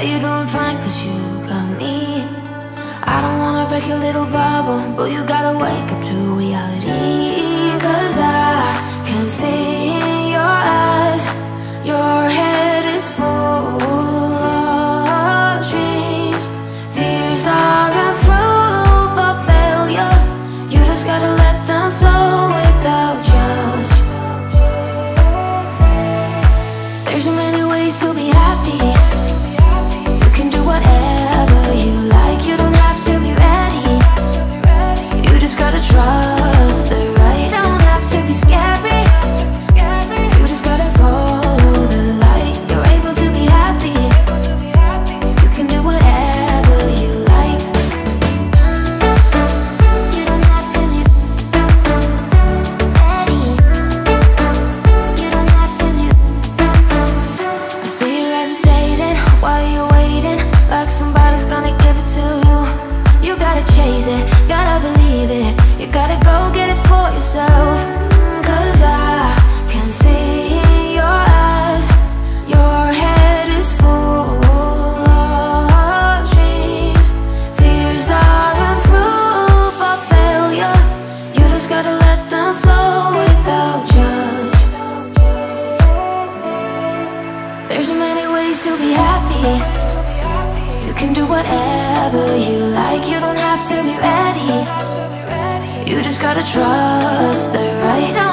How you doing fine? Cause you got me. I don't wanna break your little bubble, but you gotta wake up to it. can do whatever you like. You don't have to be ready. You just gotta trust the right